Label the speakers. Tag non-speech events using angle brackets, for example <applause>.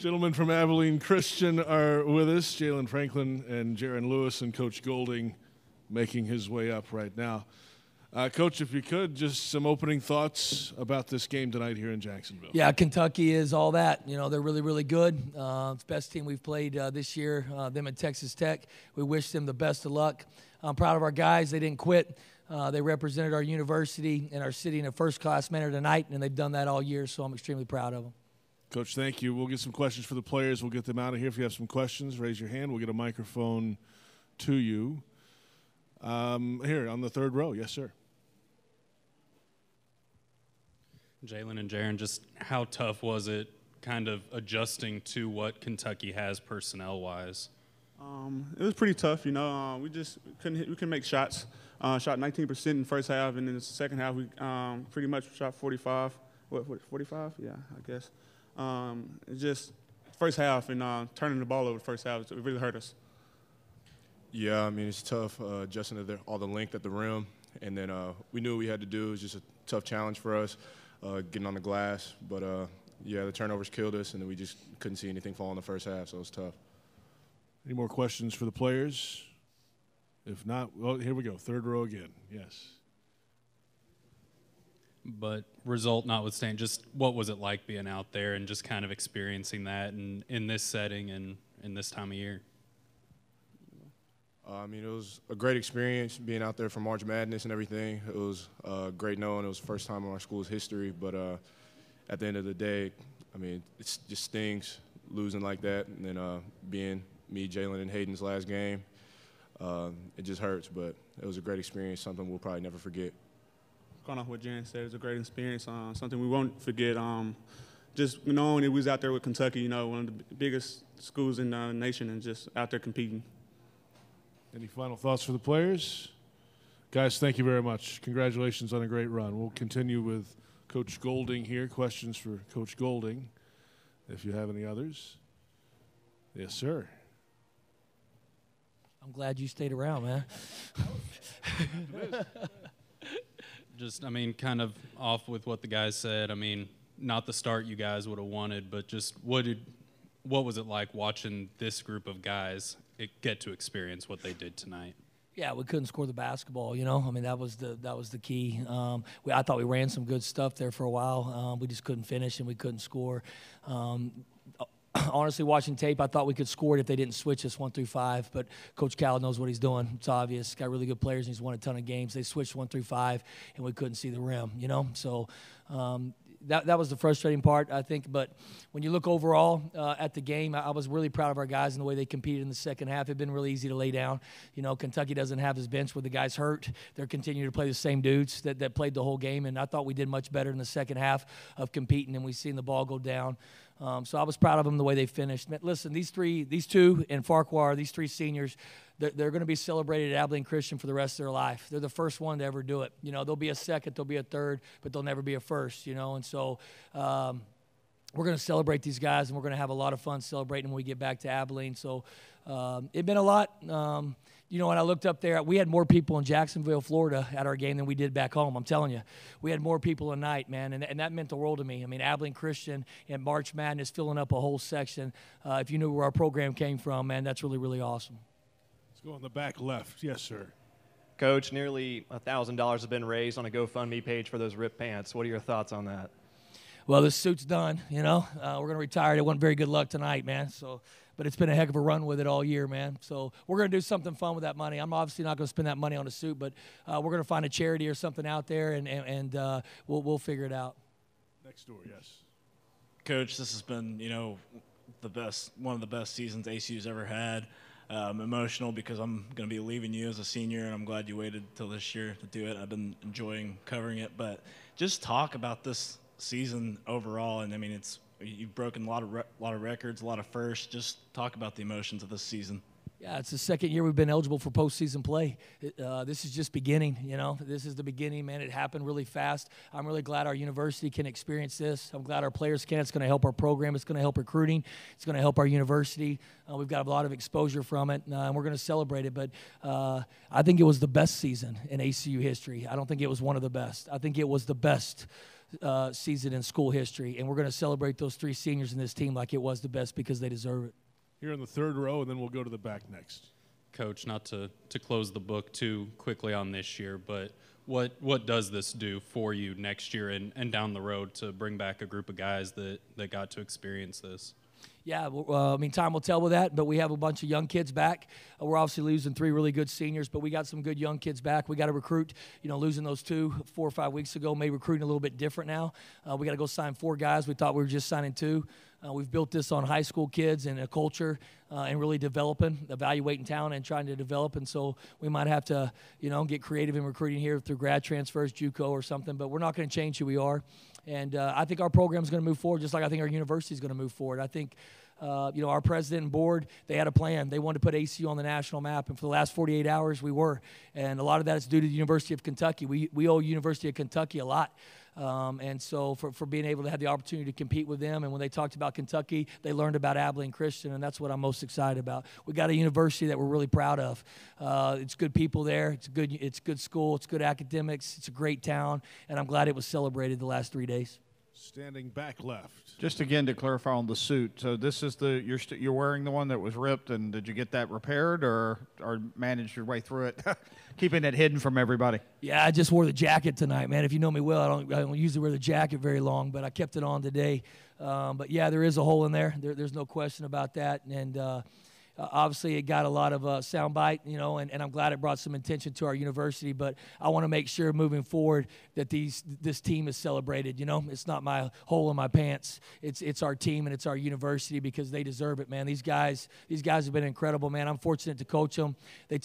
Speaker 1: Gentlemen from Abilene Christian are with us. Jalen Franklin and Jaron Lewis and Coach Golding making his way up right now. Uh, Coach, if you could, just some opening thoughts about this game tonight here in Jacksonville.
Speaker 2: Yeah, Kentucky is all that. You know, they're really, really good. Uh, best team we've played uh, this year, uh, them at Texas Tech. We wish them the best of luck. I'm proud of our guys. They didn't quit. Uh, they represented our university and our city in a first class manner tonight, and they've done that all year, so I'm extremely proud of them.
Speaker 1: Coach, thank you. We'll get some questions for the players. We'll get them out of here. If you have some questions, raise your hand. We'll get a microphone to you. Um, here on the third row. Yes, sir.
Speaker 3: Jalen and Jaron, just how tough was it kind of adjusting to what Kentucky has personnel wise?
Speaker 4: Um, it was pretty tough, you know. Uh, we just couldn't hit, we couldn't make shots. Uh, shot 19% in the first half, and in the second half we um, pretty much shot 45. What, 45? Yeah, I guess. Um, just first half and uh, turning the ball over the first half, it really hurt us.
Speaker 5: Yeah, I mean it's tough uh, adjusting to the, all the length at the rim, and then uh, we knew what we had to do. It was just a tough challenge for us, uh, getting on the glass. But uh, yeah, the turnovers killed us, and we just couldn't see anything fall in the first half, so it was tough.
Speaker 1: Any more questions for the players? If not, well, here we go. Third row again. Yes.
Speaker 3: But result notwithstanding, just what was it like being out there and just kind of experiencing that in, in this setting and in this time of year?
Speaker 5: Uh, I mean, it was a great experience being out there for March Madness and everything. It was uh, great knowing it was the first time in our school's history. But uh, at the end of the day, I mean, it just stings losing like that and then uh, being me, Jalen, and Hayden's last game. Um, it just hurts, but it was a great experience, something we'll probably never forget.
Speaker 4: Going off what Jan said, it was a great experience, uh, something we won't forget. Um, just knowing that we was out there with Kentucky, you know, one of the biggest schools in the nation, and just out there competing.
Speaker 1: Any final thoughts for the players? Guys, thank you very much. Congratulations on a great run. We'll continue with Coach Golding here. Questions for Coach Golding, if you have any others. Yes, sir.
Speaker 2: I'm glad you stayed around, man. <laughs>
Speaker 3: just, I mean, kind of off with what the guys said. I mean, not the start you guys would have wanted, but just what did, what was it like watching this group of guys get to experience what they did tonight?
Speaker 2: Yeah, we couldn't score the basketball. You know, I mean that was the that was the key. Um, we, I thought we ran some good stuff there for a while. Um, we just couldn't finish and we couldn't score. Um, <coughs> honestly, watching tape, I thought we could score it if they didn't switch us one through five. But Coach Cal knows what he's doing. It's obvious. Got really good players, and he's won a ton of games. They switched one through five, and we couldn't see the rim. You know, so um, that, that was the frustrating part, I think. But when you look overall uh, at the game, I, I, was really proud of our guys and the way they competed in the second half. It's been really easy to lay down. You know, Kentucky doesn't have his bench where the guys hurt. They're continuing to play the same dudes that, that played the whole game. And I thought we did much better in the second half of competing, and we've seen the ball go down. Um, so I was proud of them the way they finished. Listen, these three, these two, and Farquhar, these three seniors, they're, they're going to be celebrated at Abilene Christian for the rest of their life. They're the first one to ever do it. You know, they'll be a second, they'll be a third, but they'll never be a first. You know, and so. Um, we're going to celebrate these guys, and we're going to have a lot of fun celebrating when we get back to Abilene. So um, it's been a lot. You know, when I looked up there, we had more people in Jacksonville, Florida at our game than we did back home. I'm telling you. We had more people a night, man, and, and that meant the world to me. I mean, Abilene Christian and March Madness filling up a whole section. Uh, if you knew where our program came from, man, that's really, really awesome.
Speaker 1: Let's go on the back left. Yes, sir.
Speaker 6: Coach, nearly $1,000 has been raised on a GoFundMe page for those ripped pants. What are your thoughts on that?
Speaker 2: Well, this suit's done, you know. Uh, we're going to retire. It wasn't very good luck tonight, man. So but it's been a heck of a run with it all year, man. So we're going to do something fun with that money. I'm obviously not going to spend that money on a suit, but uh, we're going to find a charity or something out there, and and, and uh, we'll we'll figure it out.
Speaker 1: Next door, yes.
Speaker 7: Coach, this has been you know the best one of the best seasons ACU's ever had. Um, emotional because I'm going to be leaving you as a senior, and I'm glad you waited till this year to do it. I've been enjoying covering it, but just talk about this season overall. And I mean, it's You've broken a lot of re- lot of records, a lot of firsts. Just talk about the emotions of this season.
Speaker 2: Yeah, it's the second year we've been eligible for postseason play. Uh, this is just beginning, you know. This is the beginning, man. It happened really fast. I'm really glad our university can experience this. I'm glad our players can. It's going to help our program. It's going to help recruiting. It's going to help our university. Uh, we've got a lot of exposure from it, uh, and we're going to celebrate it. But uh, I think it was the best season in ACU history. I don't think it was one of the best. I think it was the best uh, season in school history, and we're going to celebrate those three seniors in this team like it was the best because they deserve it.
Speaker 1: Here in the third row, and then we'll go to the back next.
Speaker 3: Coach, not to, to close the book too quickly on this year, but what what does this do for you next year and, and down the road to bring back a group of guys that, that got to experience this?
Speaker 2: Yeah, uh, I mean, time will tell with that, but we have a bunch of young kids back. Uh, we're obviously losing three really good seniors, but we got some good young kids back. We got to recruit. You know, losing those two four or five weeks ago, made recruiting a little bit different now. Uh, we got to go sign four guys. We thought we were just signing two. Uh, we've built this on high school kids and a culture uh, and really developing, evaluating talent and trying to develop. And so we might have to, you know, get creative in recruiting here through grad transfers, JUCO or something. But we're not going to change who we are. And uh, I think our program is going to move forward, just like I think our university is going to move forward. I think. Uh, you know, our president and board, they had a plan. They wanted to put ACU on the national map, and for the last 48 hours, we were. And a lot of that is due to the University of Kentucky. We, we owe University of Kentucky a lot. Um, and so for, for being able to have the opportunity to compete with them, and when they talked about Kentucky, they learned about Abilene Christian, and that's what I'm most excited about. We got a university that we're really proud of. Uh, it's good people there. It's good. It's good school. It's good academics. It's a great town, and I'm glad it was celebrated the last three days.
Speaker 1: Standing back left.
Speaker 8: Just again to clarify on the suit. So this is the you're st- you're wearing the one that was ripped, and did you get that repaired or or managed your way through it, <laughs> keeping it hidden from everybody?
Speaker 2: Yeah, I just wore the jacket tonight, man. If you know me well, I don't, I don't usually wear the jacket very long, but I kept it on today. Um, but yeah, there is a hole in there. there there's no question about that. And uh, uh, obviously, it got a lot of uh, soundbite, you know, and, and I'm glad it brought some attention to our university. But I want to make sure moving forward that these this team is celebrated. You know, it's not my hole in my pants. It's it's our team and it's our university because they deserve it, man. These guys these guys have been incredible, man. I'm fortunate to coach them. They